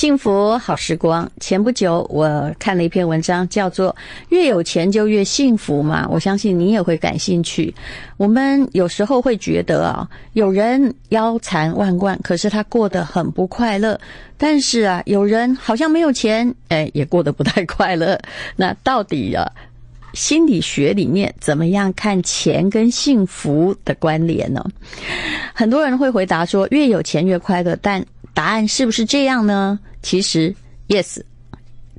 幸福好时光。前不久我看了一篇文章，叫做“越有钱就越幸福”嘛。我相信你也会感兴趣。我们有时候会觉得啊，有人腰缠万贯，可是他过得很不快乐；但是啊，有人好像没有钱，哎，也过得不太快乐。那到底啊，心理学里面怎么样看钱跟幸福的关联呢？很多人会回答说，越有钱越快乐，但答案是不是这样呢？其实，yes，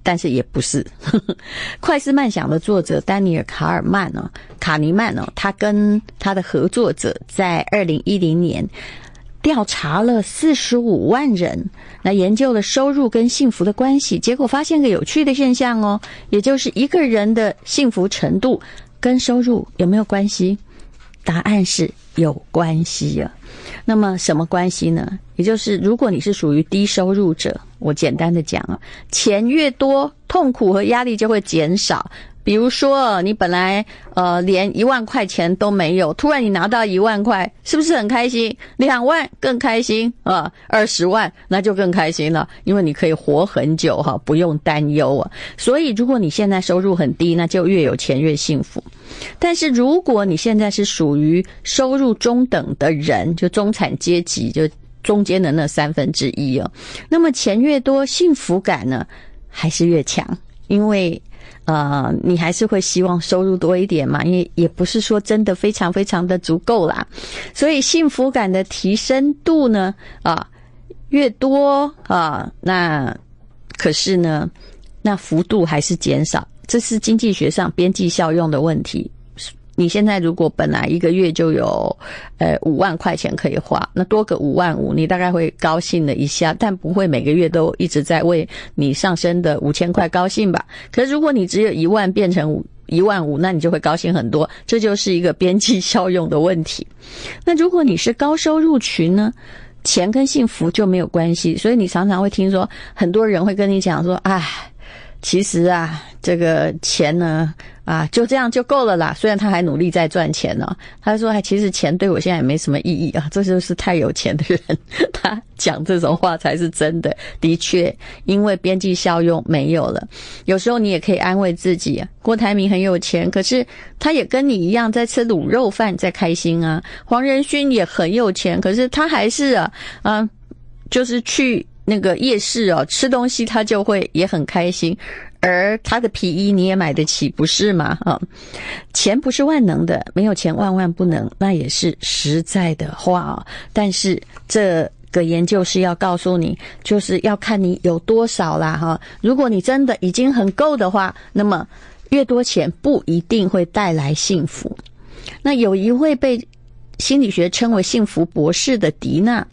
但是也不是。快思慢想的作者丹尼尔·卡尔曼呢，卡尼曼呢，他跟他的合作者在二零一零年调查了四十五万人，那研究了收入跟幸福的关系，结果发现个有趣的现象哦，也就是一个人的幸福程度跟收入有没有关系？答案是有关系啊。那么什么关系呢？也就是如果你是属于低收入者，我简单的讲啊，钱越多，痛苦和压力就会减少。比如说，你本来呃连一万块钱都没有，突然你拿到一万块，是不是很开心？两万更开心啊，二十万那就更开心了，因为你可以活很久哈，不用担忧啊。所以，如果你现在收入很低，那就越有钱越幸福。但是，如果你现在是属于收入中等的人，就中产阶级，就中间的那三分之一哦，那么钱越多，幸福感呢还是越强，因为。呃，你还是会希望收入多一点嘛？因为也不是说真的非常非常的足够啦，所以幸福感的提升度呢，啊，越多啊，那可是呢，那幅度还是减少，这是经济学上边际效用的问题。你现在如果本来一个月就有，呃五万块钱可以花，那多个五万五，你大概会高兴了一下，但不会每个月都一直在为你上升的五千块高兴吧？可是如果你只有一万变成五一万五，那你就会高兴很多，这就是一个边际效用的问题。那如果你是高收入群呢，钱跟幸福就没有关系，所以你常常会听说很多人会跟你讲说，哎，其实啊，这个钱呢。啊，就这样就够了啦。虽然他还努力在赚钱呢，他说：“哎，其实钱对我现在也没什么意义啊。”这就是太有钱的人，他讲这种话才是真的。的确，因为边际效用没有了。有时候你也可以安慰自己，郭台铭很有钱，可是他也跟你一样在吃卤肉饭，在开心啊。黄仁勋也很有钱，可是他还是啊啊，就是去那个夜市哦吃东西，他就会也很开心。而他的皮衣你也买得起，不是吗？啊，钱不是万能的，没有钱万万不能，那也是实在的话啊。但是这个研究是要告诉你，就是要看你有多少啦，哈。如果你真的已经很够的话，那么越多钱不一定会带来幸福。那有一位被心理学称为“幸福博士”的迪娜，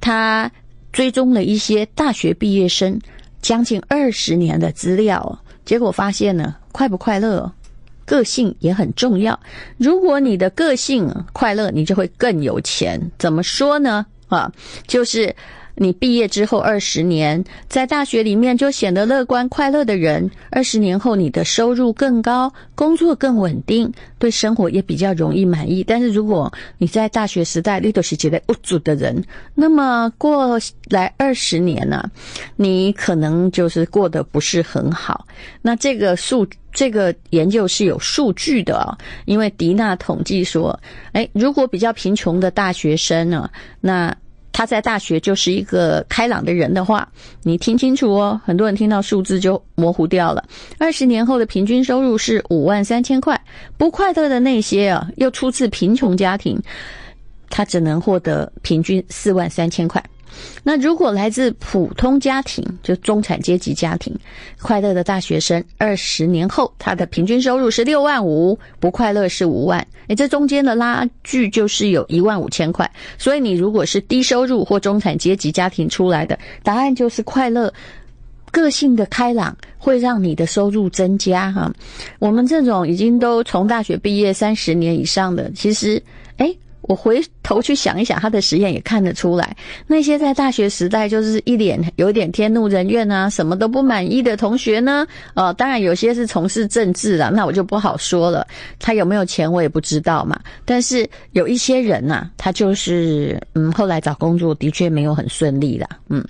她追踪了一些大学毕业生。将近二十年的资料，结果发现呢，快不快乐，个性也很重要。如果你的个性快乐，你就会更有钱。怎么说呢？啊，就是。你毕业之后二十年，在大学里面就显得乐观快乐的人，二十年后你的收入更高，工作更稳定，对生活也比较容易满意。但是如果你在大学时代立都是觉得无助的人，那么过来二十年呢，你可能就是过得不是很好。那这个数这个研究是有数据的啊，因为迪娜统计说，哎，如果比较贫穷的大学生呢，那他在大学就是一个开朗的人的话，你听清楚哦。很多人听到数字就模糊掉了。二十年后的平均收入是五万三千块，不快乐的那些啊，又出自贫穷家庭，他只能获得平均四万三千块。那如果来自普通家庭，就中产阶级家庭，快乐的大学生，二十年后他的平均收入是六万五，不快乐是五万，诶，这中间的拉距就是有一万五千块。所以你如果是低收入或中产阶级家庭出来的，答案就是快乐，个性的开朗会让你的收入增加哈。我们这种已经都从大学毕业三十年以上的，其实，诶。我回头去想一想，他的实验也看得出来，那些在大学时代就是一脸有点天怒人怨啊，什么都不满意的同学呢，呃，当然有些是从事政治的，那我就不好说了。他有没有钱我也不知道嘛。但是有一些人呐，他就是嗯，后来找工作的确没有很顺利的，嗯。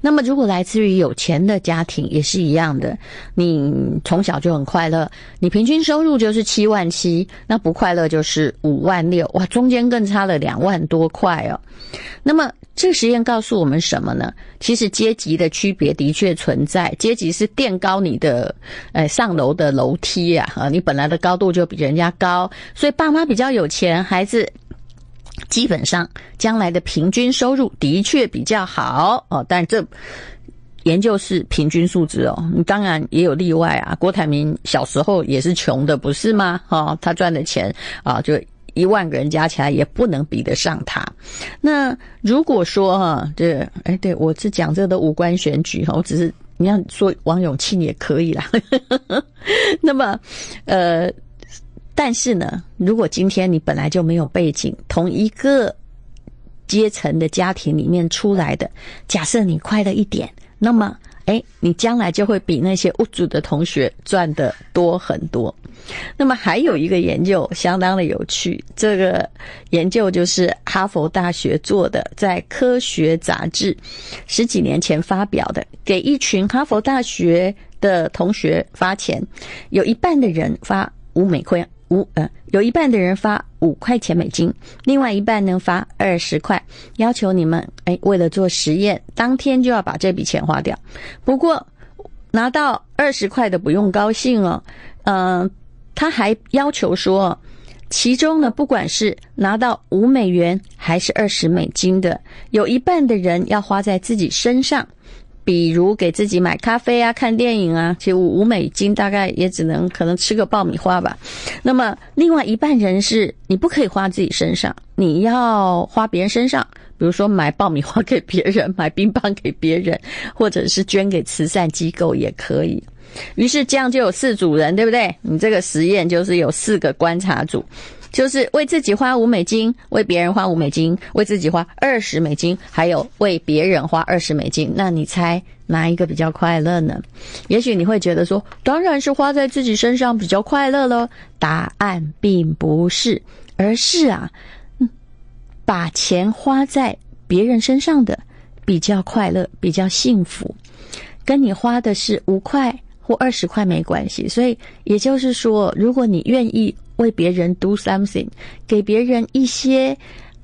那么如果来自于有钱的家庭也是一样的，你从小就很快乐，你平均收入就是七万七，那不快乐就是五万六，哇，中间更差了两万多块哦。那么这个实验告诉我们什么呢？其实阶级的区别的确存在，阶级是垫高你的，呃，上楼的楼梯呀，啊，你本来的高度就比人家高，所以爸妈比较有钱，孩子基本上将来的平均收入的确比较好哦。但这研究是平均数值哦，当然也有例外啊。郭台铭小时候也是穷的，不是吗？哦，他赚的钱啊，就。一万个人加起来也不能比得上他。那如果说哈，这哎，对我是讲这个都无关选举哈，我只是你要说王永庆也可以啦。那么，呃，但是呢，如果今天你本来就没有背景，同一个阶层的家庭里面出来的，假设你快乐一点，那么。哎，你将来就会比那些物主的同学赚的多很多。那么还有一个研究相当的有趣，这个研究就是哈佛大学做的，在科学杂志十几年前发表的，给一群哈佛大学的同学发钱，有一半的人发五美块。五呃，有一半的人发五块钱美金，另外一半能发二十块，要求你们哎，为了做实验，当天就要把这笔钱花掉。不过拿到二十块的不用高兴哦，嗯，他还要求说，其中呢，不管是拿到五美元还是二十美金的，有一半的人要花在自己身上。比如给自己买咖啡啊、看电影啊，其实五五美金大概也只能可能吃个爆米花吧。那么另外一半人是你不可以花自己身上，你要花别人身上，比如说买爆米花给别人，买冰棒给别人，或者是捐给慈善机构也可以。于是这样就有四组人，对不对？你这个实验就是有四个观察组。就是为自己花五美金，为别人花五美金，为自己花二十美金，还有为别人花二十美金。那你猜哪一个比较快乐呢？也许你会觉得说，当然是花在自己身上比较快乐喽。答案并不是，而是啊，把钱花在别人身上的比较快乐，比较幸福。跟你花的是五块或二十块没关系。所以也就是说，如果你愿意。为别人 do something，给别人一些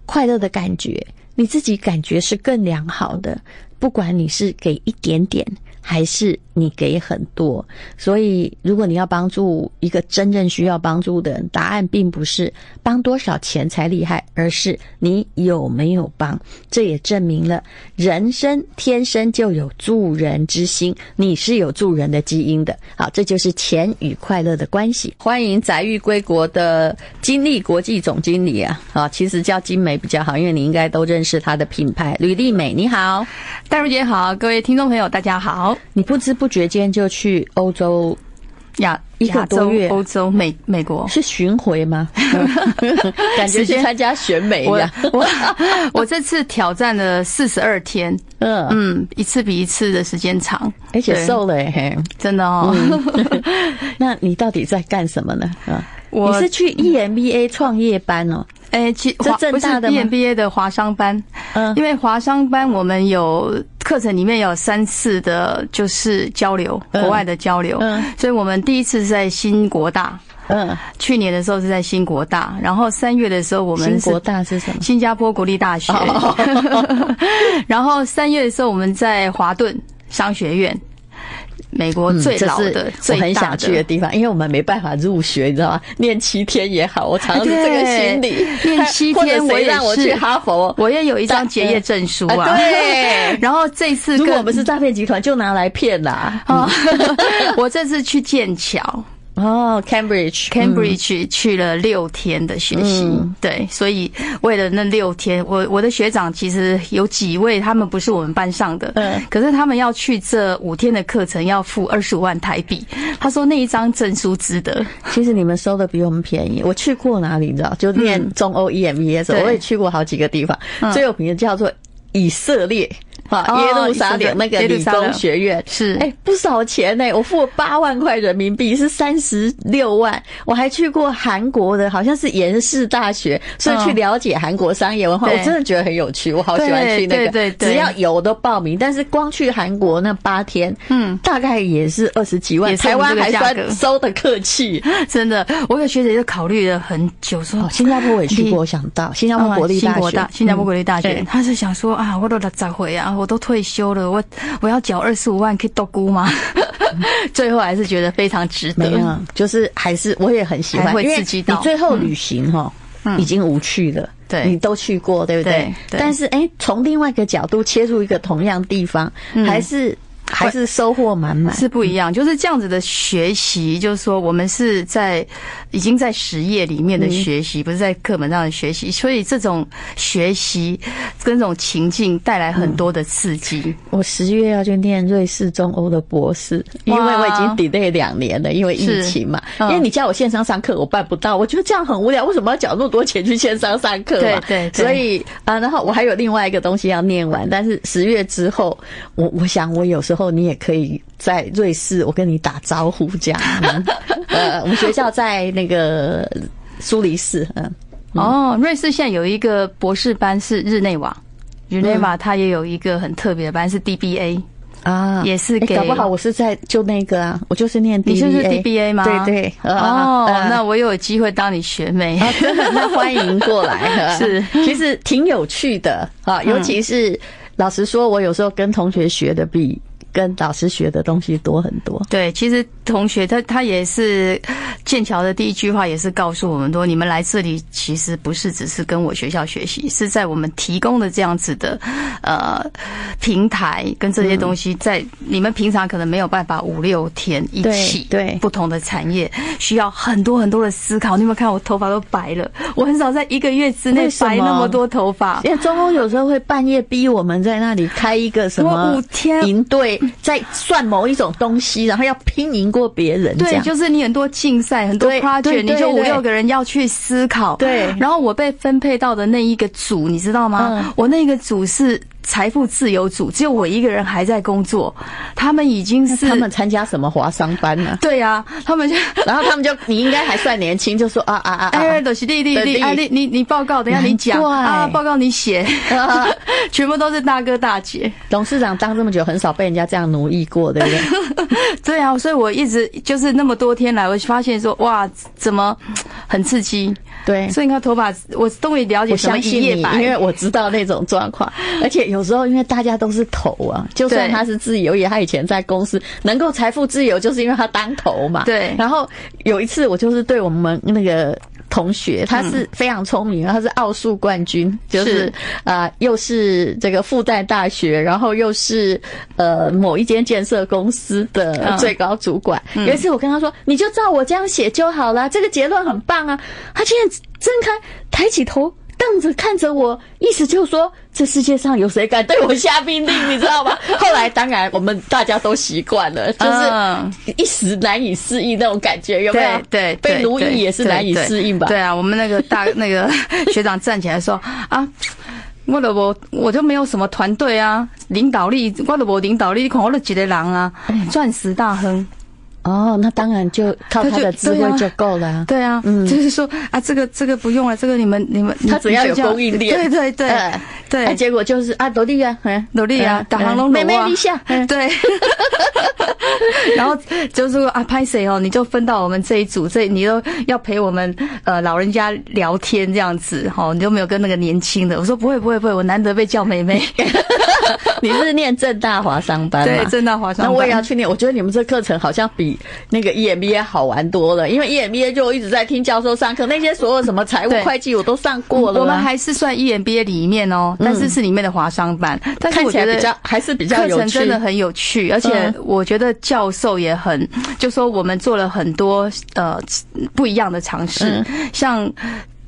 快乐的感觉，你自己感觉是更良好的。不管你是给一点点。还是你给很多，所以如果你要帮助一个真正需要帮助的人，答案并不是帮多少钱才厉害，而是你有没有帮。这也证明了人生天生就有助人之心，你是有助人的基因的。好，这就是钱与快乐的关系。欢迎载誉归国的金利国际总经理啊，啊，其实叫金美比较好，因为你应该都认识他的品牌吕丽美。你好，戴茹姐好，各位听众朋友大家好。你不知不觉间就去欧洲亚一个多月，欧洲美美国。是巡回吗？感觉去参加选美一样。我 我这次挑战了四十二天，嗯。嗯，一次比一次的时间长，而且瘦了嘿，真的哦。那你到底在干什么呢？啊，你是去 EMBA 创业班哦。哎，其华不是 EMBA 的华商班，嗯，因为华商班我们有课程里面有三次的，就是交流国外的交流，嗯，所以我们第一次是在新国大，嗯，去年的时候是在新国大，然后三月的时候我们新国大是什么？新加坡国立大学，然后三月的时候我们在华顿商学院。美国最老的、我很想去的地方，因为我们没办法入学，你知道吗？念七天也好，我常是 这个心理。念七天，谁让我去哈佛？我也有一张结业证书啊。对。然后这次，如果我们是诈骗集团，就拿来骗啦。啊我这次去剑桥。哦，Cambridge，Cambridge 去了六天的学习，对，所以为了那六天，我我的学长其实有几位，他们不是我们班上的，嗯，可是他们要去这五天的课程，要付二十五万台币。他说那一张证书值得。其实你们收的比我们便宜。我去过哪里，你知道？就念中欧 EMBA，我也去过好几个地方，最有名的叫做以色列。啊，耶路撒冷那个理工学院是哎不少钱呢，我付了八万块人民币，是三十六万。我还去过韩国的，好像是延世大学，所以去了解韩国商业文化，我真的觉得很有趣，我好喜欢去那个。对对对，只要有都报名，但是光去韩国那八天，嗯，大概也是二十几万。台湾还算收的客气，真的。我有学姐就考虑了很久，说新加坡我也去过，想到新加坡国立大学，新加坡国立大学，他是想说啊，我都来找回啊。我都退休了，我我要缴二十五万可以多估吗？最后还是觉得非常值得。没有，就是还是我也很喜欢，会刺激到。你最后旅行哈，已经无趣了。对，你都去过，对不对？但是哎，从另外一个角度切入一个同样地方，还是。还是收获满满，是不一样。就是这样子的学习，就是说我们是在已经在实业里面的学习，不是在课本上的学习。所以这种学习跟这种情境带来很多的刺激。我十月要去念瑞士中欧的博士，因为我已经 delay 两年了，因为疫情嘛。因为你叫我线上上课，我办不到。我觉得这样很无聊，为什么要缴那么多钱去线上上课？对对。所以啊，然后我还有另外一个东西要念完，但是十月之后，我我想我有时候。后你也可以在瑞士，我跟你打招呼这样。呃，我们学校在那个苏黎世。嗯，哦，瑞士现在有一个博士班是日内瓦，日内瓦它也有一个很特别的班是 DBA 啊，也是给。搞不好我是在就那个啊，我就是念 DBA，你就是 DBA 吗？对对。哦，那我有机会当你学妹，欢迎过来。是，其实挺有趣的啊，尤其是老实说，我有时候跟同学学的比。跟老师学的东西多很多。对，其实同学他他也是剑桥的第一句话，也是告诉我们说，你们来这里其实不是只是跟我学校学习，是在我们提供的这样子的呃平台跟这些东西，在你们平常可能没有办法五六天一起对不同的产业需要很多很多的思考。你有没有看我头发都白了？我很少在一个月之内白那么多头发。因为中欧有时候会半夜逼我们在那里开一个什么五天营队。在算某一种东西，然后要拼赢过别人。对，就是你很多竞赛，很多 project，你就五六个人要去思考。对，然后我被分配到的那一个组，你知道吗？我那个组是。财富自由组只有我一个人还在工作，他们已经是他们参加什么华商班呢？对呀，他们就 然后他们就你应该还算年轻，就说啊啊啊，哎，都是弟弟弟啊，你你你报告，等下你讲啊，报告你写，全部都是大哥大姐。董事长当这么久，很少被人家这样奴役过，对不对？对啊，所以我一直就是那么多天来，我发现说哇，怎么很刺激。对，所以你看头发，我终于了解什么一夜白，因为我知道那种状况。而且有时候，因为大家都是头啊，就算他是自由也，他以前在公司能够财富自由，就是因为他当头嘛。对。然后有一次，我就是对我们那个同学，他是非常聪明，他是奥数冠军，就是啊，又是这个复旦大学，然后又是呃某一间建设公司的最高主管。有一次我跟他说：“你就照我这样写就好了，这个结论很棒啊。”他竟然睁开，抬起头。瞪着看着我，意思就是说，这世界上有谁敢对我下命令，你知道吗？后来当然我们大家都习惯了，就是一时难以适应那种感觉，有没有？对，被奴役也是难以适应吧？对啊，我们那个大那个学长站起来说啊，我都我我就没有什么团队啊，领导力，我都无领导力，你看我都几个人啊，钻石大亨。哦，那当然就靠他的智慧就够了。对啊，嗯，就是说啊，这个这个不用了，这个你们你们他只要有供应链，对对对对，结果就是啊，努力啊，努力啊，打航龙美美立下，对。然后就是说啊，拍谁哦，你就分到我们这一组，这你都要陪我们呃老人家聊天这样子哈，你就没有跟那个年轻的。我说不会不会不会，我难得被叫妹妹。你是念正大华商班对，正大华商。那我也要去念。我觉得你们这课程好像比那个 EMBA 好玩多了，因为 EMBA 就一直在听教授上课，那些所有什么财务 会计我都上过了。我们还是算 EMBA 里面哦，但是是里面的华商班。但是我觉得还是比较课程真的很有趣，而且我觉得教授也很，就说我们做了很多呃不一样的尝试，像。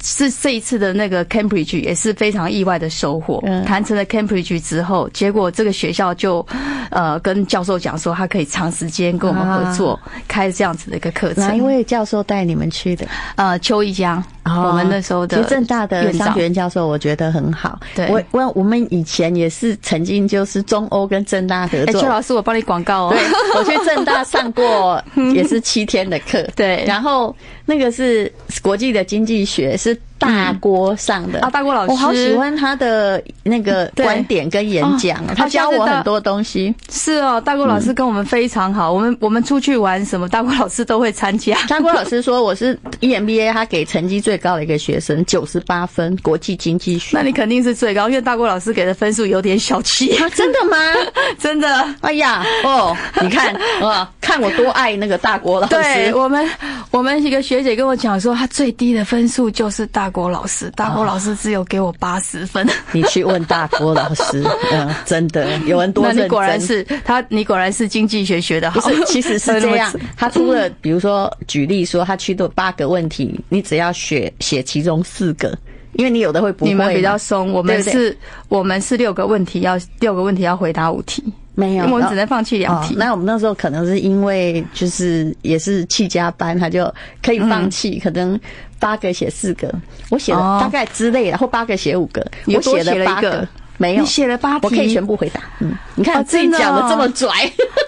是这一次的那个 Cambridge 也是非常意外的收获。谈成了 Cambridge 之后，结果这个学校就呃跟教授讲说，他可以长时间跟我们合作，开这样子的一个课程。哪一位教授带你们去的？呃，邱一江，我们那时候的。其实正大的商学院教授，我觉得很好。对，我我我们以前也是曾经就是中欧跟正大合作。邱老师，我帮你广告哦。对，我去正大上过 也是七天的课。对，然后那个是国际的经济学是。大锅上的啊，大锅老师，我好喜欢他的那个观点跟演讲，他教我很多东西。是哦，大锅老师跟我们非常好，我们我们出去玩什么，大锅老师都会参加。大锅老师说我是 EMBA，他给成绩最高的一个学生，九十八分，国际经济学。那你肯定是最高，因为大锅老师给的分数有点小气。真的吗？真的。哎呀，哦，你看，哇，看我多爱那个大锅老师。对我们，我们一个学姐跟我讲说，他最低的分数就是大。郭老师，大郭老师只有给我八十分。你去问大郭老师，嗯，真的有人多那你果然是他，你果然是经济学学的好。不是，其实是这样。他出了，比如说举例说，他去的八个问题，你只要写写其中四个，因为你有的会不会。你们比较松，我们是，我们是六个问题要六个问题要回答五题。没有，我们只能放弃两题。那我们那时候可能是因为就是也是去加班，他就可以放弃，可能八个写四个，我写了大概之类的，或八个写五个，我写了八个，没有，你写了八题，我可以全部回答。嗯，你看自己讲的这么拽，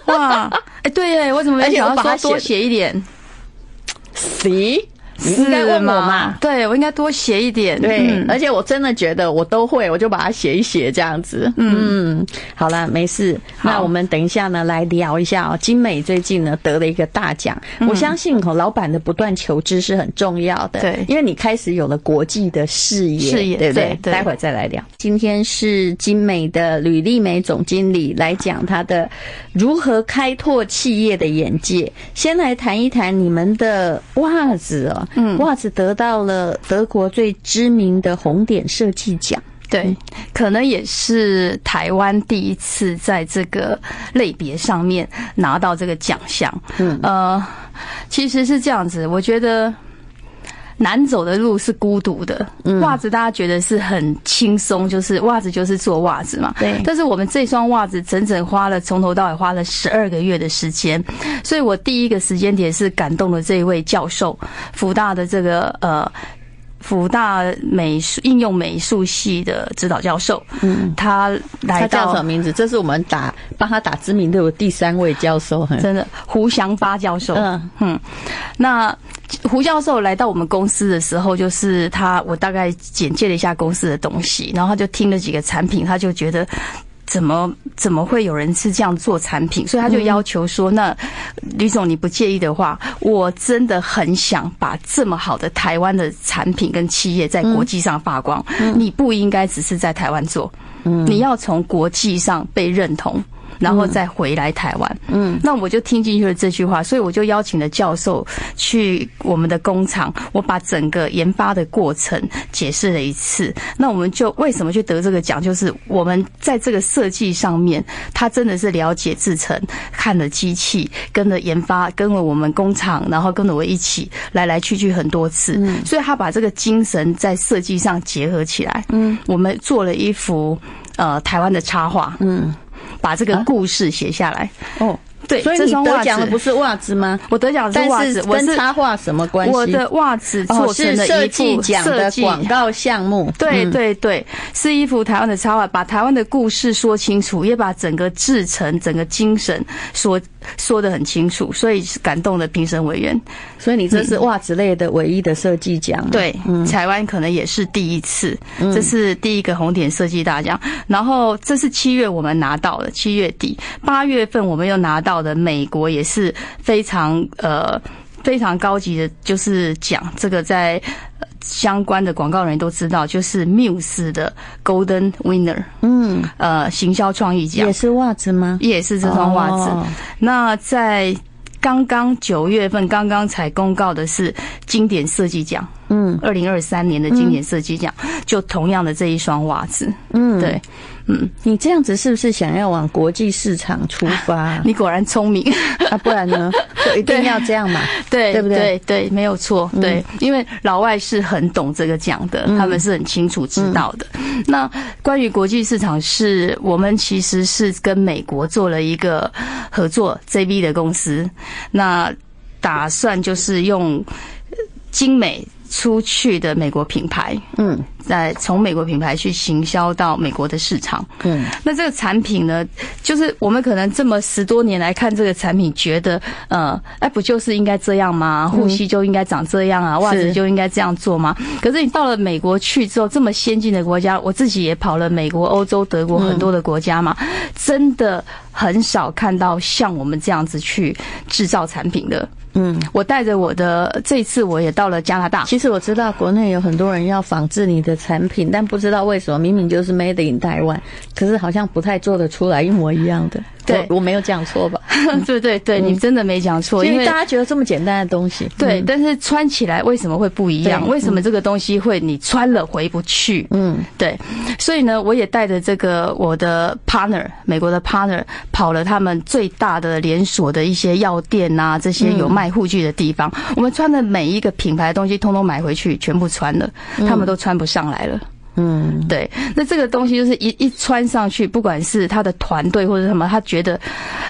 哇，哎，对哎，为什么没想要说多写一点？C。你应该问我嘛？对，我应该多写一点。对，而且我真的觉得我都会，我就把它写一写这样子。嗯，好了，没事。那我们等一下呢，来聊一下哦。精美最近呢得了一个大奖，我相信哦，老板的不断求知是很重要的。对，因为你开始有了国际的视野，视野对不对？待会儿再来聊。今天是精美的吕丽梅总经理来讲她的如何开拓企业的眼界。先来谈一谈你们的袜子哦。嗯，袜子得到了德国最知名的红点设计奖，对，可能也是台湾第一次在这个类别上面拿到这个奖项。嗯，呃，其实是这样子，我觉得。难走的路是孤独的，袜子大家觉得是很轻松，就是袜子就是做袜子嘛。对。但是我们这双袜子整整花了从头到尾花了十二个月的时间，所以我第一个时间点是感动了这一位教授，福大的这个呃。福大美术应用美术系的指导教授，嗯，他来到，他叫什么名字？这是我们打帮他打知名度的第三位教授，真的胡祥发教授。嗯嗯，那胡教授来到我们公司的时候，就是他，我大概简介了一下公司的东西，然后他就听了几个产品，他就觉得。怎么怎么会有人是这样做产品？所以他就要求说：“那吕总，你不介意的话，我真的很想把这么好的台湾的产品跟企业在国际上发光。你不应该只是在台湾做，你要从国际上被认同。”然后再回来台湾，嗯，那我就听进去了这句话，所以我就邀请了教授去我们的工厂，我把整个研发的过程解释了一次。那我们就为什么去得这个奖？就是我们在这个设计上面，他真的是了解制成，看了机器，跟着研发，跟了我们工厂，然后跟着我一起来来去去很多次，嗯所以他把这个精神在设计上结合起来。嗯，我们做了一幅呃台湾的插画。嗯。把这个故事写下来哦，对，所以你得奖的不是袜子吗？我得奖是袜子，跟插画什么关系？我的袜子做成了设计奖的广告项目，对对对，是一幅台湾的插画，把台湾的故事说清楚，也把整个制成、整个精神说。说的很清楚，所以感动了评审委员。所以你这是袜子类的唯一的设计奖，对，台湾可能也是第一次，这是第一个红点设计大奖。然后这是七月我们拿到的，七月底八月份我们又拿到的美国也是非常呃非常高级的，就是奖这个在。相关的广告人都知道，就是 Muse 的 Golden Winner，嗯，呃，行销创意奖也是袜子吗？也是这双袜子。那在刚刚九月份刚刚才公告的是经典设计奖，嗯，二零二三年的经典设计奖，就同样的这一双袜子，嗯，对。嗯，你这样子是不是想要往国际市场出发？你果然聪明啊，不然呢，就一定要这样嘛？对，对不对？对，没有错。对，因为老外是很懂这个奖的，他们是很清楚知道的。那关于国际市场，是我们其实是跟美国做了一个合作，JB 的公司，那打算就是用精美。出去的美国品牌，嗯，在从美国品牌去行销到美国的市场，嗯，那这个产品呢，就是我们可能这么十多年来看这个产品，觉得，呃，哎，不就是应该这样吗？护膝就应该长这样啊，袜子就应该这样做吗？可是你到了美国去之后，这么先进的国家，我自己也跑了美国、欧洲、德国很多的国家嘛，真的很少看到像我们这样子去制造产品的。嗯，我带着我的这次我也到了加拿大。其实我知道国内有很多人要仿制你的产品，但不知道为什么明明就是 Made in Taiwan，可是好像不太做得出来一模一样的。对，我没有讲错吧？对对对，你真的没讲错，因为大家觉得这么简单的东西，对，但是穿起来为什么会不一样？为什么这个东西会你穿了回不去？嗯，对，所以呢，我也带着这个我的 partner，美国的 partner，跑了他们最大的连锁的一些药店呐，这些有卖护具的地方，我们穿的每一个品牌的东西，通通买回去，全部穿了，他们都穿不上来了。嗯，对，那这个东西就是一一穿上去，不管是他的团队或者什么，他觉得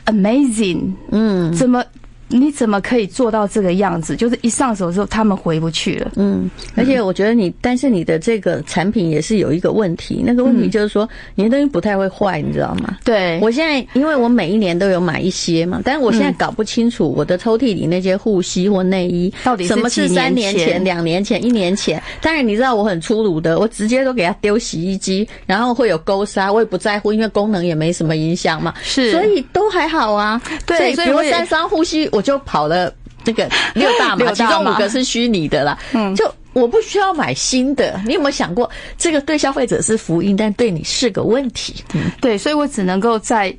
amazing，嗯，怎么？你怎么可以做到这个样子？就是一上手之后，他们回不去了。嗯，而且我觉得你，但是你的这个产品也是有一个问题，那个问题就是说，你的东西不太会坏，你知道吗？对，我现在因为我每一年都有买一些嘛，但是我现在搞不清楚我的抽屉里那些护膝或内衣到底什么是三年前、两年前、一年前。当然你知道我很粗鲁的，我直接都给它丢洗衣机，然后会有勾纱，我也不在乎，因为功能也没什么影响嘛。是，所以都还好啊。对，所以比如三双护膝，我。就跑了那个 六大码，其中五个是虚拟的啦。嗯，就我不需要买新的。你有没有想过，这个对消费者是福音，但对你是个问题？嗯，对，所以我只能够在。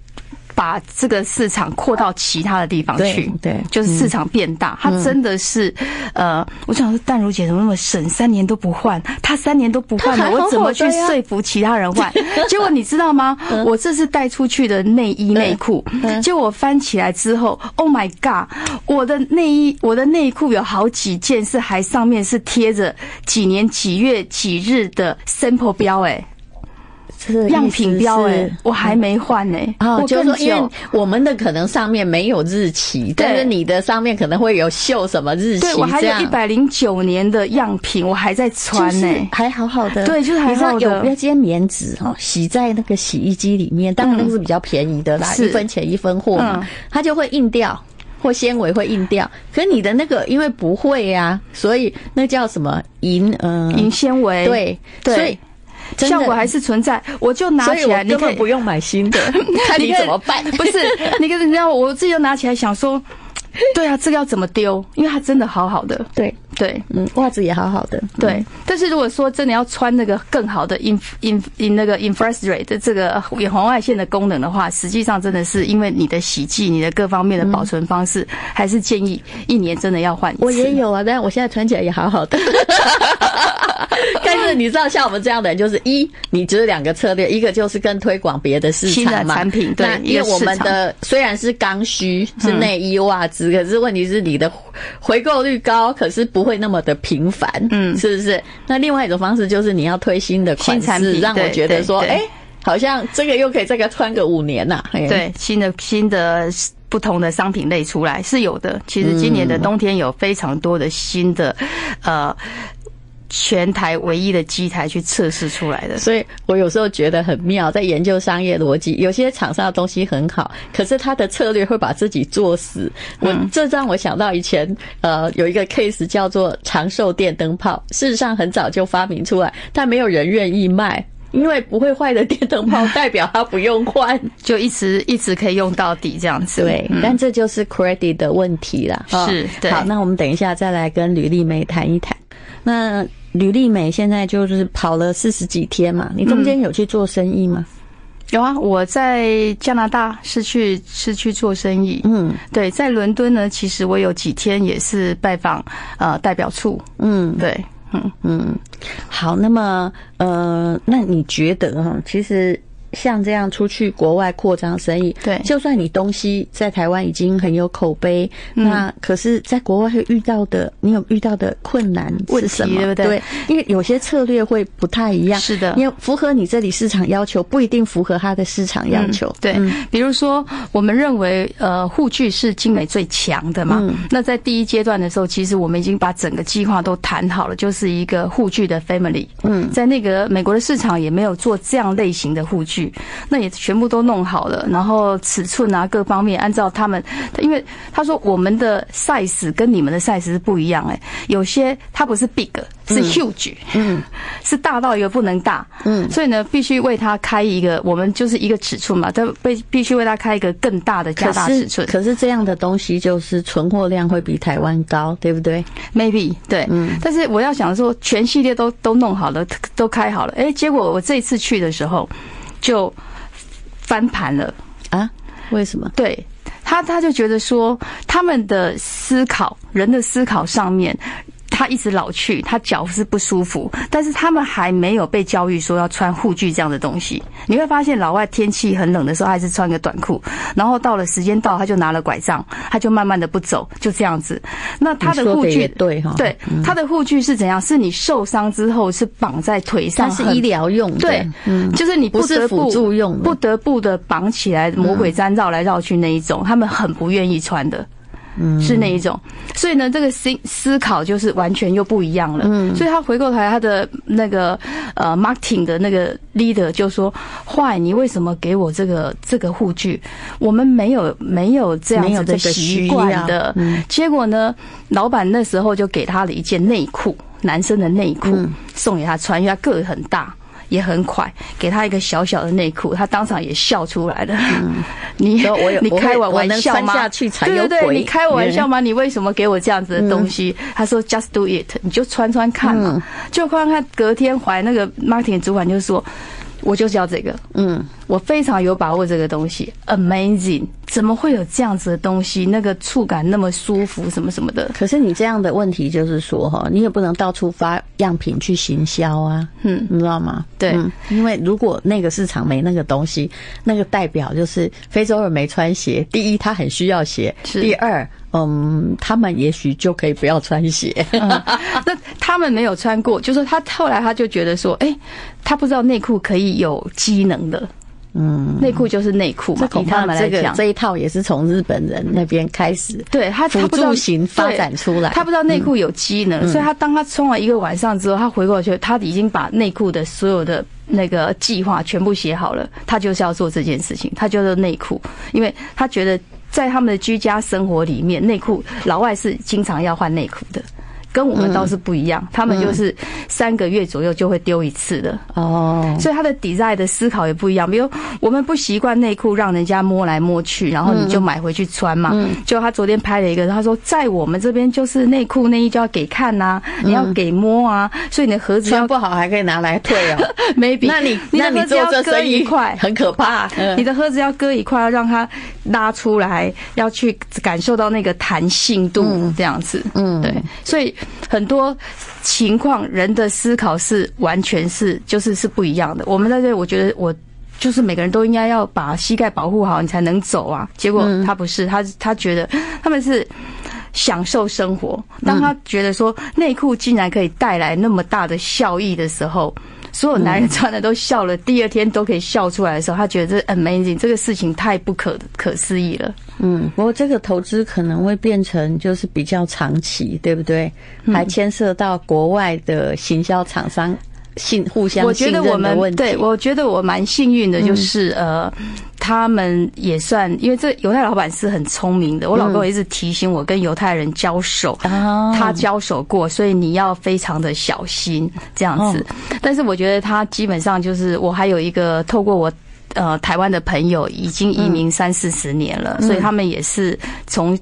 把这个市场扩到其他的地方去，对，就是市场变大。他真的是，呃，我想说，淡如姐怎么那么省，三年都不换，他三年都不换了，我怎么去说服其他人换？结果你知道吗？我这次带出去的内衣内裤，结果我翻起来之后，Oh my God！我的内衣，我的内裤有好几件是还上面是贴着几年几月几日的 sample 标，哎。样品标哎，我还没换呢。哦，就是说，因为我们的可能上面没有日期，但是你的上面可能会有绣什么日期。对我还有一百零九年的样品，我还在穿呢，还好好的。对，就是还好的。有那些棉纸哈，洗在那个洗衣机里面，当然那是比较便宜的啦，一分钱一分货嘛，它就会硬掉，或纤维会硬掉。可你的那个因为不会呀，所以那叫什么银嗯银纤维？对，所以。效果还是存在，我就拿起来，你根本不用买新的，看 你怎么办？不是，你你知道，我自己又拿起来想说，对啊，这个要怎么丢？因为它真的好好的，对对，嗯，袜子也好好的，对。但是如果说真的要穿那个更好的 in in in 那个 infrared 的这个远红外线的功能的话，实际上真的是因为你的洗剂、你的各方面的保存方式，还是建议一年真的要换。我也有啊，但是我现在穿起来也好好的。但是你知道，像我们这样的人，就是一，你只有两个策略，一个就是跟推广别的市场嘛，产品对，因为我们的虽然是刚需，是内衣袜子，可是问题是你的回购率高，可是不会那么的频繁，嗯，是不是？那另外一种方式就是你要推新的款式，让我觉得说，哎，好像这个又可以这个穿个五年呐，对，新的新的不同的商品类出来是有的。其实今年的冬天有非常多的新的，呃。全台唯一的机台去测试出来的，所以我有时候觉得很妙，在研究商业逻辑。有些厂商的东西很好，可是他的策略会把自己做死。我这让我想到以前，呃，有一个 case 叫做长寿电灯泡，事实上很早就发明出来，但没有人愿意卖，因为不会坏的电灯泡代表它不用换，就一直一直可以用到底这样子。对，但这就是 credit 的问题啦。是，好，那我们等一下再来跟吕丽梅谈一谈。那。吕丽美现在就是跑了四十几天嘛，你中间有去做生意吗？有啊，我在加拿大是去是去做生意。嗯，对，在伦敦呢，其实我有几天也是拜访呃代表处。嗯，对，嗯嗯，好，那么呃，那你觉得哈，其实。像这样出去国外扩张生意，对，就算你东西在台湾已经很有口碑，那可是在国外会遇到的，你有遇到的困难是什么？对不对？对，因为有些策略会不太一样。是的，因为符合你这里市场要求，不一定符合他的市场要求。对，比如说，我们认为呃护具是精美最强的嘛，那在第一阶段的时候，其实我们已经把整个计划都谈好了，就是一个护具的 family。嗯，在那个美国的市场也没有做这样类型的护具。那也全部都弄好了，然后尺寸啊各方面按照他们，因为他说我们的 size 跟你们的 size 是不一样哎，有些它不是 big 是 huge，嗯，是大到一个不能大，嗯，所以呢必须为它开一个，我们就是一个尺寸嘛，都被必须为它开一个更大的加大尺寸。可是这样的东西就是存货量会比台湾高，对不对？Maybe 对，嗯，但是我要想说全系列都都弄好了，都开好了，哎，结果我这一次去的时候。就翻盘了啊？为什么？对他，他就觉得说，他们的思考，人的思考上面。他一直老去，他脚是不舒服，但是他们还没有被教育说要穿护具这样的东西。你会发现，老外天气很冷的时候还是穿个短裤，然后到了时间到，他就拿了拐杖，他就慢慢的不走，就这样子。那他的护具对哈，对他的护具是怎样？是你受伤之后是绑在腿上，是医疗用的，对，嗯，就是你不得不用，不得不的绑起来，魔鬼毡绕来绕去那一种，他们很不愿意穿的。是那一种，所以呢，这个思思考就是完全又不一样了。嗯，所以他回过头来，他的那个呃，marketing 的那个 leader 就说：“坏，你为什么给我这个这个护具？我们没有没有这样子的习惯的。”结果呢，老板那时候就给他了一件内裤，男生的内裤送给他穿，因为他个子很大。也很快，给他一个小小的内裤，他当场也笑出来了。你你开我玩笑吗？对对对，你开我玩笑吗？你为什么给我这样子的东西？他说 Just do it，你就穿穿看嘛，就看看。隔天怀那个 marketing 主管就说。我就是要这个，嗯，我非常有把握这个东西，amazing，怎么会有这样子的东西？那个触感那么舒服，什么什么的。可是你这样的问题就是说，哈，你也不能到处发样品去行销啊，嗯，你知道吗？对，因为如果那个市场没那个东西，那个代表就是非洲人没穿鞋。第一，他很需要鞋；第二。嗯，他们也许就可以不要穿鞋。那他们没有穿过，就是他后来他就觉得说，哎，他不知道内裤可以有机能的。嗯，内裤就是内裤嘛。以他们来讲，这一套也是从日本人那边开始，对他辅助型发展出来。他不知道内裤有机能，所以他当他冲了一个晚上之后，他回过去，他已经把内裤的所有的那个计划全部写好了。他就是要做这件事情，他就是内裤，因为他觉得。在他们的居家生活里面，内裤老外是经常要换内裤的。跟我们倒是不一样，他们就是三个月左右就会丢一次的哦，所以他的 design 的思考也不一样。比如我们不习惯内裤让人家摸来摸去，然后你就买回去穿嘛。就他昨天拍了一个，他说在我们这边就是内裤内衣就要给看呐，你要给摸啊，所以你的盒子穿不好还可以拿来退哦。maybe 那你那你做这生意很可怕，你的盒子要割一块，要让它拉出来，要去感受到那个弹性度这样子。嗯，对，所以。很多情况，人的思考是完全是就是是不一样的。我们在这，我觉得我就是每个人都应该要把膝盖保护好，你才能走啊。结果他不是，他他觉得他们是享受生活。当他觉得说内裤竟然可以带来那么大的效益的时候。所有男人穿的都笑了，第二天都可以笑出来的时候，他觉得这 amazing，这个事情太不可可思议了。嗯，不过这个投资可能会变成就是比较长期，对不对？还牵涉到国外的行销厂商。信互相信任的问题。对，我觉得我蛮幸运的，就是呃，他们也算，因为这犹太老板是很聪明的。我老公一直提醒我跟犹太人交手，他交手过，所以你要非常的小心这样子。但是我觉得他基本上就是，我还有一个透过我呃台湾的朋友，已经移民三四十年了，所以他们也是从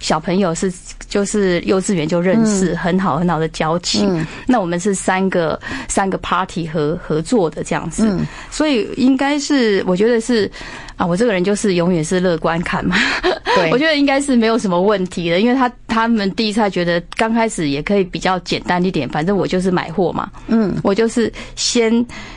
小朋友是就是幼稚园就认识，很好很好的交情。那我们是三个三个 party 合合作的这样子，所以应该是我觉得是。啊，我这个人就是永远是乐观看嘛，对，我觉得应该是没有什么问题的，因为他他们第一次觉得刚开始也可以比较简单一点，反正我就是买货嘛，嗯，我就是先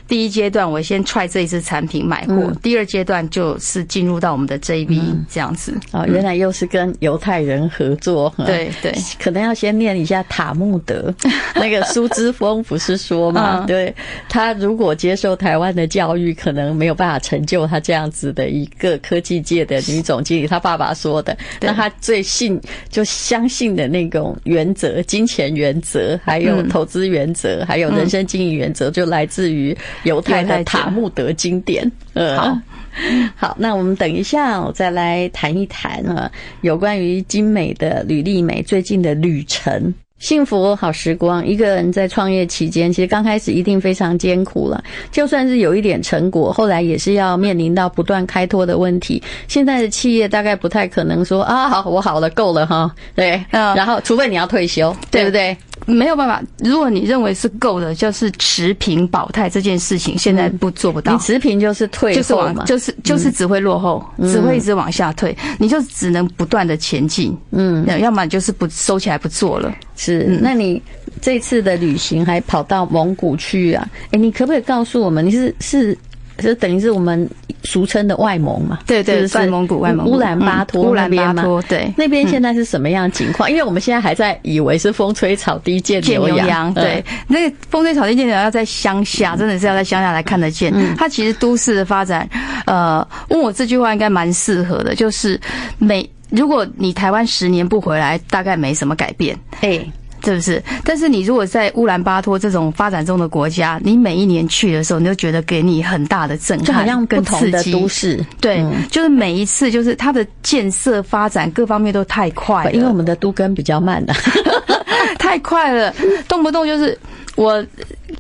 第一阶段我先踹这一次产品买货，第二阶段就是进入到我们的 JV 这样子。啊，原来又是跟犹太人合作，对对，可能要先念一下塔木德，那个苏之峰不是说嘛，对。他如果接受台湾的教育，可能没有办法成就他这样子的。一个科技界的女总经理，他爸爸说的，那他最信就相信的那种原则，金钱原则，还有投资原则，还有人生经营原则，就来自于犹太的塔木德经典。好，好，那我们等一下，我再来谈一谈啊，有关于精美的吕丽美最近的旅程。幸福好时光，一个人在创业期间，其实刚开始一定非常艰苦了。就算是有一点成果，后来也是要面临到不断开拓的问题。现在的企业大概不太可能说啊，好，我好了，够了哈。对，然后除非你要退休，对不对？没有办法，如果你认为是够的，就是持平保态这件事情，现在不做不到。你持平就是退就是往，就是就是只会落后，只会一直往下退，你就只能不断的前进。嗯，要么就是不收起来不做了。是，那你这次的旅行还跑到蒙古去啊？哎，你可不可以告诉我们，你是是？就等于是我们俗称的外蒙嘛，对对，是蒙古外蒙乌兰巴托乌兰巴托，对，那边现在是什么样情况？因为我们现在还在以为是风吹草低见牛羊，对，那个风吹草低见牛羊要在乡下，真的是要在乡下来看得见。它其实都市的发展，呃，问我这句话应该蛮适合的，就是每如果你台湾十年不回来，大概没什么改变，哎。是不是？但是你如果在乌兰巴托这种发展中的国家，你每一年去的时候，你就觉得给你很大的震撼，就好像不同的都市。对，就是每一次，就是它的建设发展各方面都太快了。因为我们的都根比较慢的，太快了，动不动就是我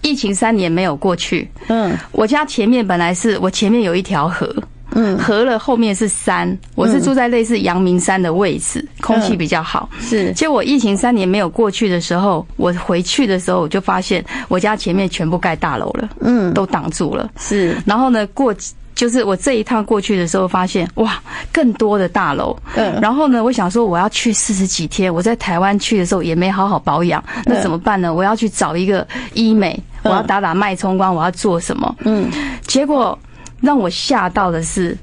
疫情三年没有过去。嗯，我家前面本来是我前面有一条河。嗯，河了后面是山，我是住在类似阳明山的位置，空气比较好。是，结果疫情三年没有过去的时候，我回去的时候，我就发现我家前面全部盖大楼了，嗯，都挡住了。是，然后呢，过就是我这一趟过去的时候，发现哇，更多的大楼。嗯，然后呢，我想说我要去四十几天，我在台湾去的时候也没好好保养，那怎么办呢？我要去找一个医美，我要打打脉冲光，我要做什么？嗯，结果。让我吓到的是，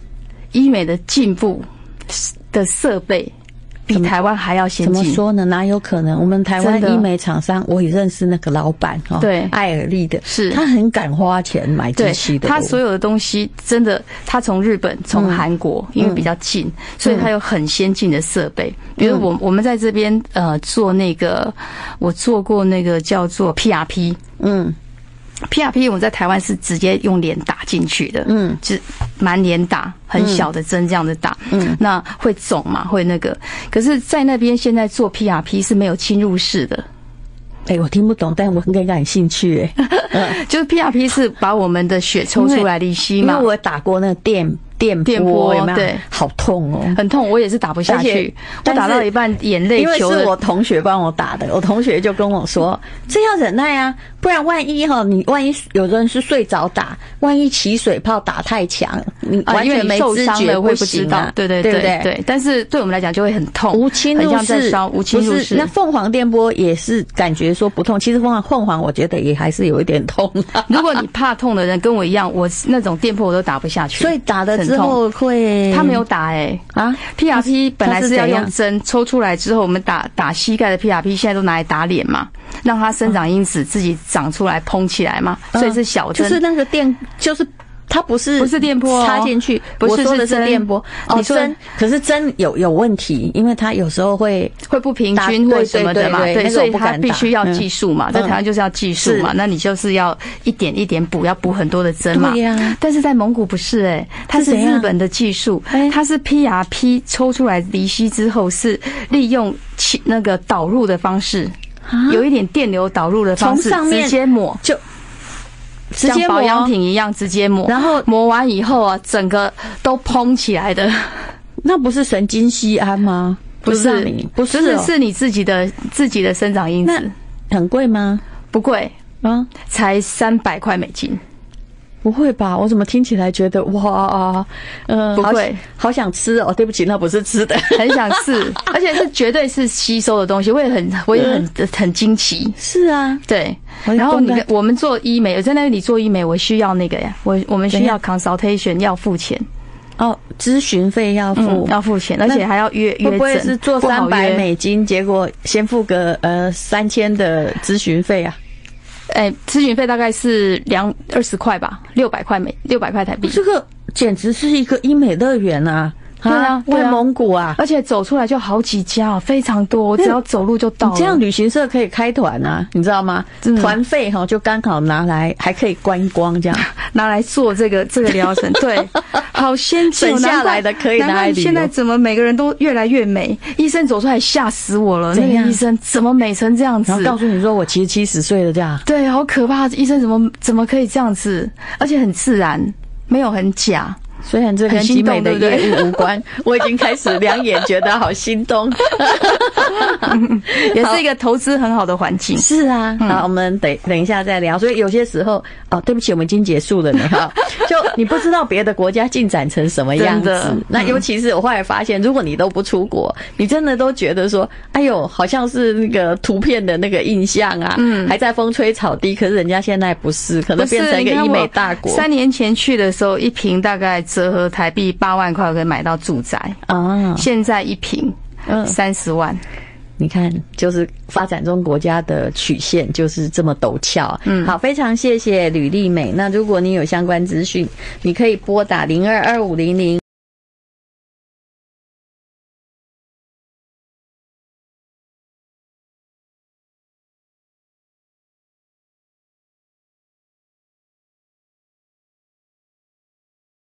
医美的进步的设备比台湾还要先进。怎么说呢？哪有可能？我们台湾医美厂商，我也认识那个老板哦，对，艾尔利的，是他很敢花钱买机器的。他所有的东西真的，他从日本、从韩国，因为比较近，所以他有很先进的设备。比如我我们在这边呃做那个，我做过那个叫做 PRP，嗯。PRP 我们在台湾是直接用脸打进去的，嗯，是满脸打，很小的针这样子打，嗯，那会肿嘛，会那个，可是，在那边现在做 PRP 是没有侵入式的，哎，我听不懂，但我很感兴趣，哎，就是 PRP 是把我们的血抽出来离析嘛，因为我打过那个电。电波对，好痛哦，很痛，我也是打不下去，我打到一半眼泪因为是我同学帮我打的，我同学就跟我说，这要忍耐啊，不然万一哈，你万一有的人是睡着打，万一起水泡打太强，你完全没知觉会不知道，对对对对对，但是对我们来讲就会很痛，无侵入式，无侵入式。那凤凰电波也是感觉说不痛，其实凤凰凤凰我觉得也还是有一点痛。如果你怕痛的人跟我一样，我那种电波我都打不下去，所以打的。之后会，他没有打哎啊！PRP 本来是要用针抽出来之后，我们打打膝盖的 PRP，现在都拿来打脸嘛，让它生长因子自己长出来膨起来嘛，所以是小针，就是那个电，就是。它不是不是电波插进去，我说的是电波。哦，针。可是针有有问题，因为它有时候会会不平均或什么的嘛，对，所以它必须要技术嘛，在台湾就是要技术嘛，那你就是要一点一点补，要补很多的针嘛。对呀，但是在蒙古不是哎，它是日本的技术，它是 PRP 抽出来离析之后是利用那个导入的方式，有一点电流导入的方式，直接抹。就。像保养品一样直接抹，然后抹完以后啊，整个都蓬起来的，那不是神经酰胺吗？不是你，不是是你自己的自己的生长因子，很贵吗？不贵啊，才三百块美金。不会吧？我怎么听起来觉得哇，嗯，不会，好想吃哦。对不起，那不是吃的，很想吃，而且是绝对是吸收的东西，我也很，我也很很惊奇。是啊，对。然后你我们做医美，我在那里做医美，我需要那个呀，我我们需要 consultation 要付钱哦，咨询费要付要付钱，而且还要约约会不会是做三百美金，结果先付个呃三千的咨询费啊？哎，咨询费大概是两二十块吧，六百块美六百块台币。这个简直是一个医美乐园啊！对啊，外蒙古啊，而且走出来就好几家，非常多，我只要走路就到。这样旅行社可以开团啊，你知道吗？团费哈就刚好拿来，还可以观光，这样 拿来做这个这个疗程，对，好先进。省下来的可以拿来现在怎么每个人都越来越美？医生走出来吓死我了，那个医生怎么美成这样子？然后告诉你说我其实七十岁了这样。对，好可怕！医生怎么怎么可以这样子？而且很自然，没有很假。虽然这跟集美的业务无关，我已经开始两眼觉得好心动，也是一个投资很好的环境。是啊，好，我们等等一下再聊。所以有些时候，哦，对不起，我们已经结束了呢。哈，就你不知道别的国家进展成什么样子。那尤其是我后来发现，如果你都不出国，你真的都觉得说，哎呦，好像是那个图片的那个印象啊，嗯，还在风吹草低。可是人家现在不是，可能变成一个医美大国。三年前去的时候，一瓶大概。折合台币八万块可以买到住宅啊！现在一平三十万，你看，就是发展中国家的曲线就是这么陡峭。嗯，好，非常谢谢吕丽美。那如果你有相关资讯，你可以拨打零二二五零零。